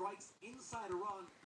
strikes inside Iran.